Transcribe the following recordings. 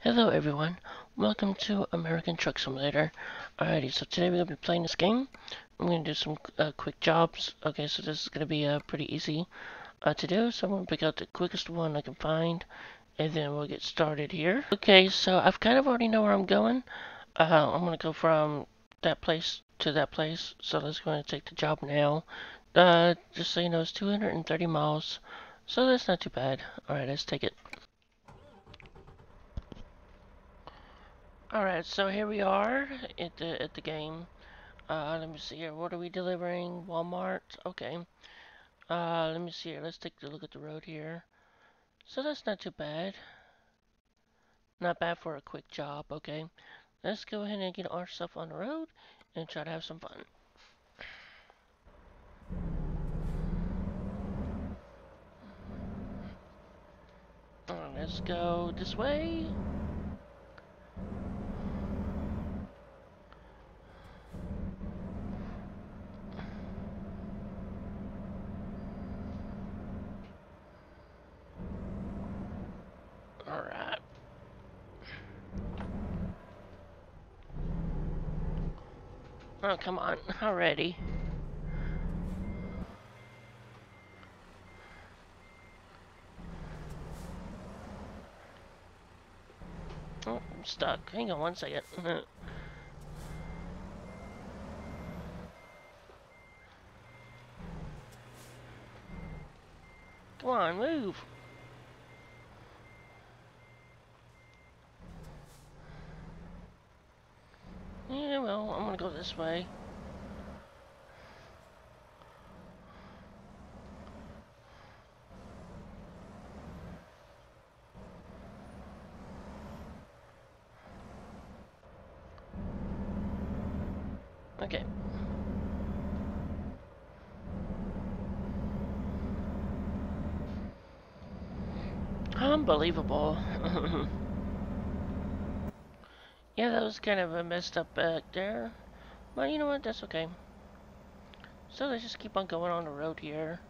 Hello everyone, welcome to American Truck Simulator. Alrighty, so today we're going to be playing this game. I'm going to do some uh, quick jobs. Okay, so this is going to be uh, pretty easy uh, to do. So I'm going to pick out the quickest one I can find, and then we'll get started here. Okay, so I've kind of already know where I'm going. Uh, I'm going to go from that place to that place, so let's go and take the job now. Uh, just so you know, it's 230 miles, so that's not too bad. Alright, let's take it. Alright, so here we are at the at the game. Uh, let me see here. What are we delivering? Walmart. Okay. Uh, let me see here. Let's take a look at the road here. So that's not too bad. Not bad for a quick job. Okay. Let's go ahead and get our stuff on the road and try to have some fun. Let's go this way. Alright. Oh, come on. Already. Oh, I'm stuck. Hang on one second. Come on, move. Well, I'm gonna go this way. Okay. Unbelievable. Yeah, that was kind of a messed up back there. But you know what, that's okay. So let's just keep on going on the road here.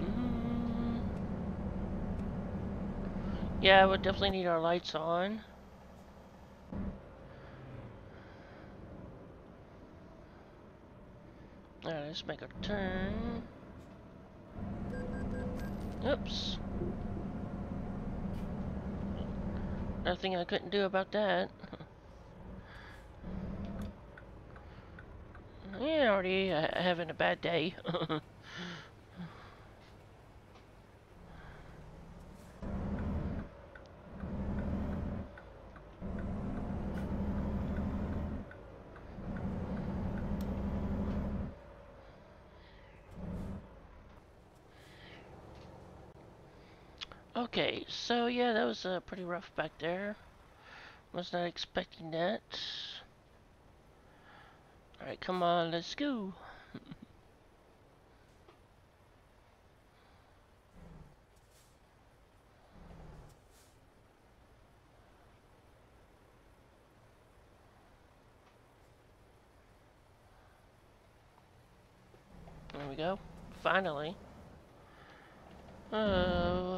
Mm. Yeah, we'll definitely need our lights on. Alright, let's make a turn. Oops. Nothing I couldn't do about that. yeah, already uh, having a bad day. Okay, so yeah, that was uh, pretty rough back there. Was not expecting that. Alright, come on, let's go. there we go. Finally. Oh.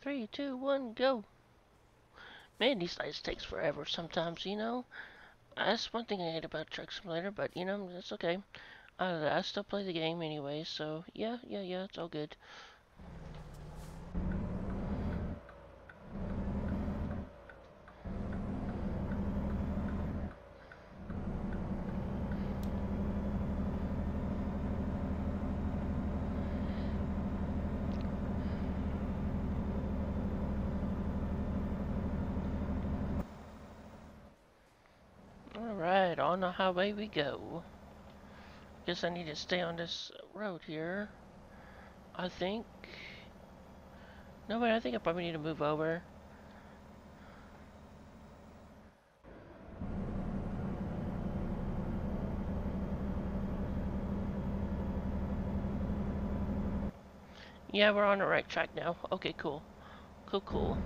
Three, two, one, go. Man, these lights takes forever sometimes, you know. That's one thing I hate about Truck Simulator, but you know, that's okay. Uh, I still play the game anyway, so yeah, yeah, yeah, it's all good. On the highway we go. Guess I need to stay on this road here. I think... No, but I think I probably need to move over. Yeah, we're on the right track now. Okay, cool. Cool, cool.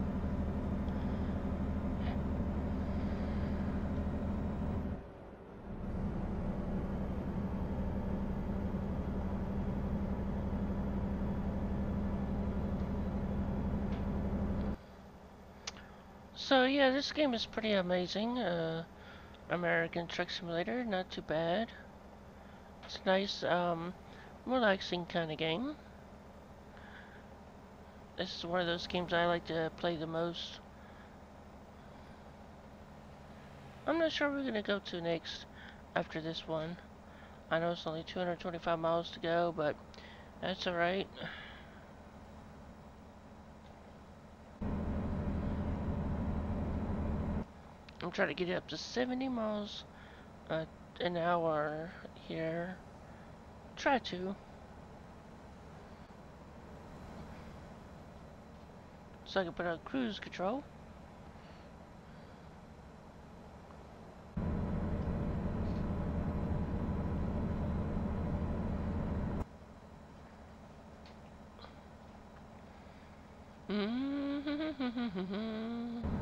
So yeah, this game is pretty amazing. Uh, American Truck Simulator, not too bad. It's nice, um, relaxing kind of game. This is one of those games I like to play the most. I'm not sure we're gonna go to next after this one. I know it's only 225 miles to go, but that's alright. Trying to get it up to 70 miles uh, an hour here. Try to. So I can put on cruise control. da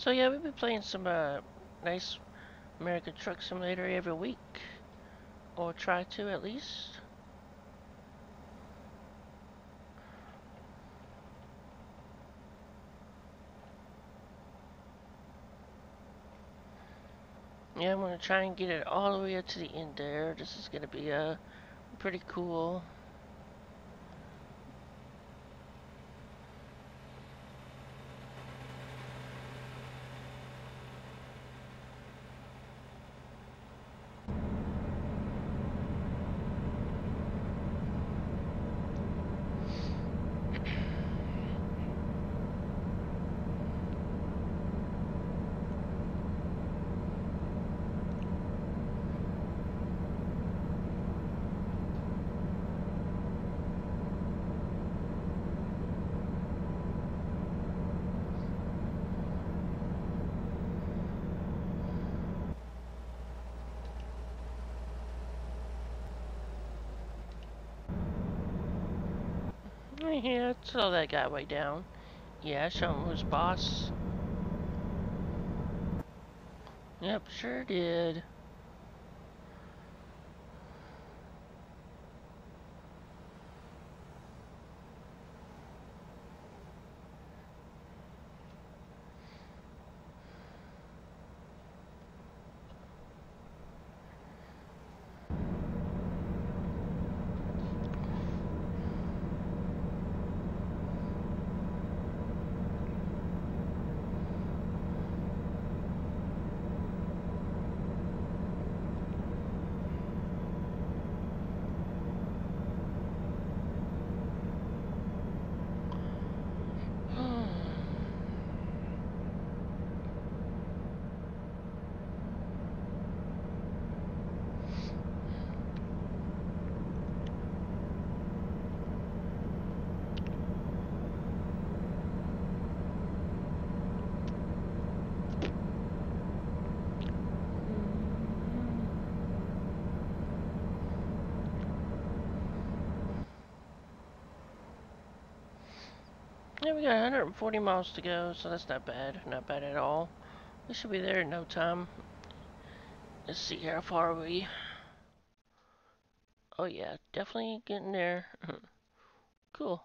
So yeah, we've been playing some uh, nice American Truck Simulator every week, or try to at least. Yeah, I'm gonna try and get it all the way up to the end there. This is gonna be uh, pretty cool. Yeah, slow that guy way down. Yeah, show him who's boss. Yep, sure did. Yeah, we got 140 miles to go, so that's not bad. Not bad at all. We should be there in no time. Let's see, how far we? Oh yeah, definitely getting there. cool.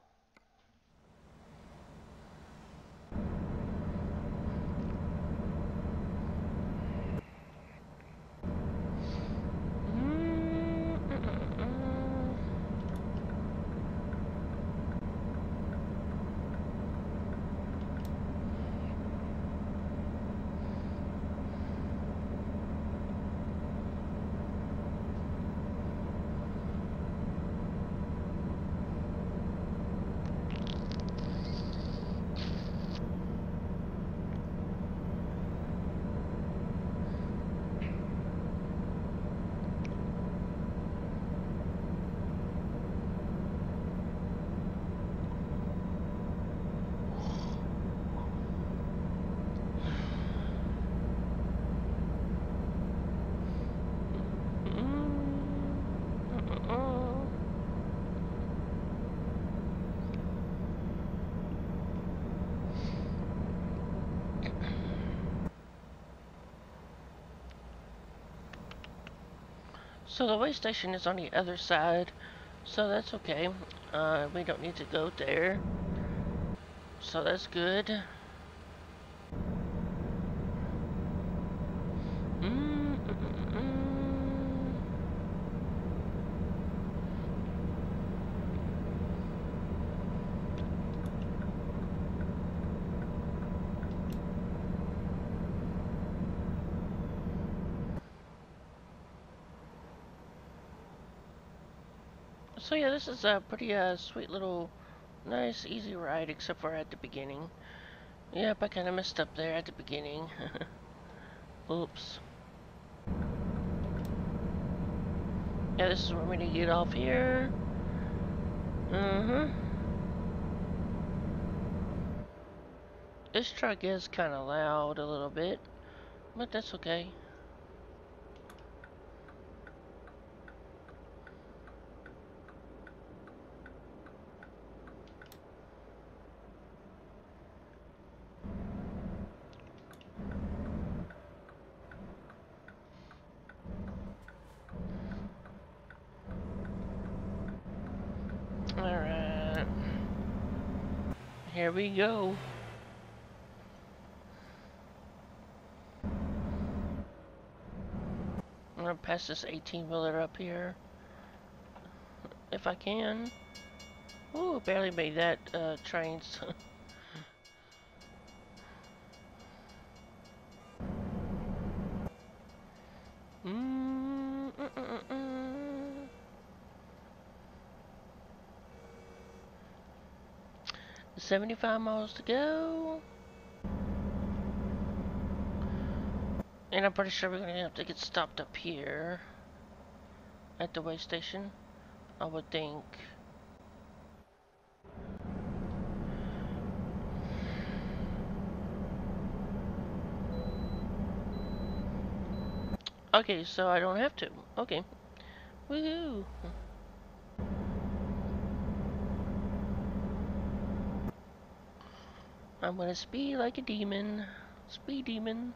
So the way station is on the other side, so that's okay. Uh, we don't need to go there. So that's good. Mm, mm, mm, mm. So yeah, this is a pretty uh, sweet little, nice, easy ride, except for at the beginning. Yep, I kind of messed up there at the beginning. Oops. Yeah, this is where we need to get off here. Mm-hmm. This truck is kind of loud a little bit, but that's okay. Alright. Here we go. I'm gonna pass this 18 wheeler up here. If I can. Ooh, barely made that, uh, trains. Mm, mm, mm, mm, mm. 75 miles to go. And I'm pretty sure we're gonna have to get stopped up here at the way station. I would think. Okay, so I don't have to. Okay. Woohoo! I'm gonna speed like a demon. Speed demon.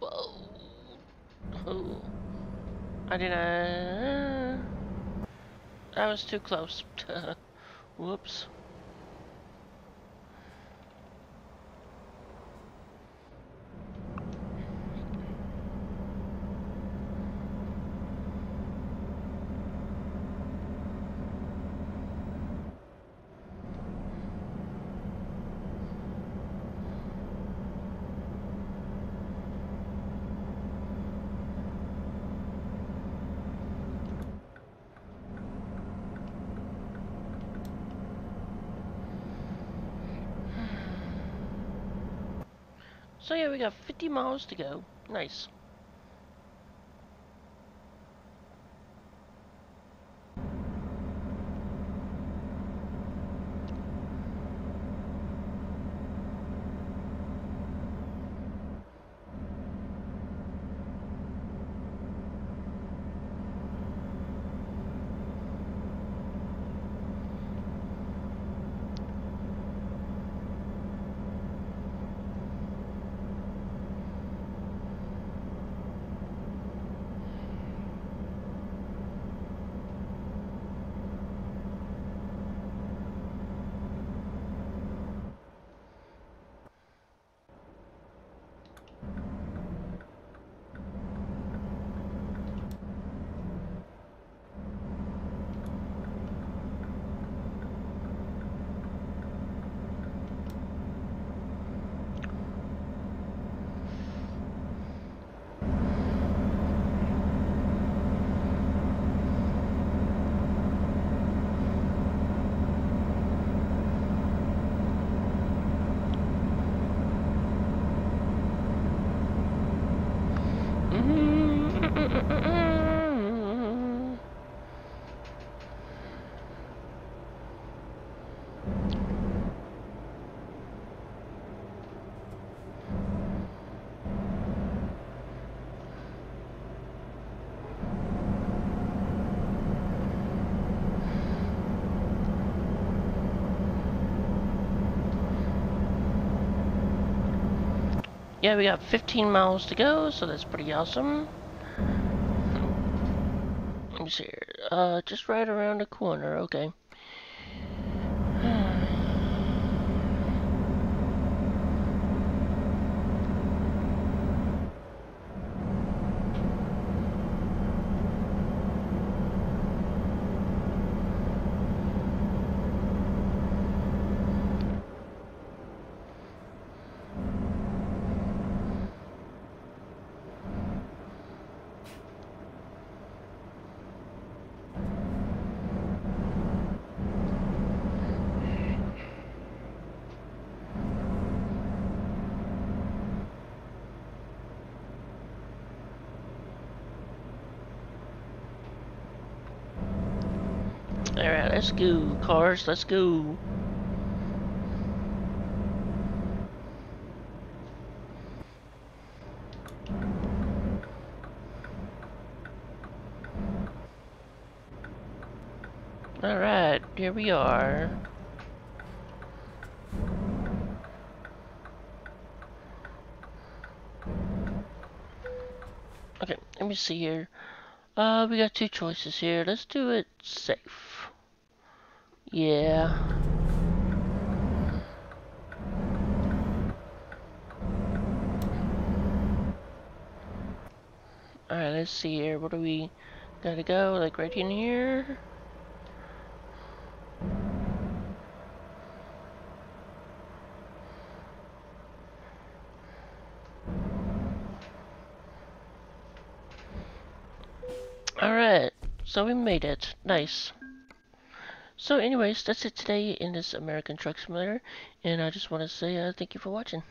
Whoa. Oh. I didn't. Uh, that was too close. Whoops. So yeah, we got 50 miles to go. Nice. Yeah, we got 15 miles to go, so that's pretty awesome. Let me see here. Uh, just right around the corner, okay. Alright, let's go, cars, let's go. Alright, here we are. Okay, let me see here. Uh, we got two choices here. Let's do it safe. Yeah. Alright, let's see here. What do we gotta go? Like right in here? Alright, so we made it. Nice. So anyways, that's it today in this American Truck Simulator, and I just want to say uh, thank you for watching.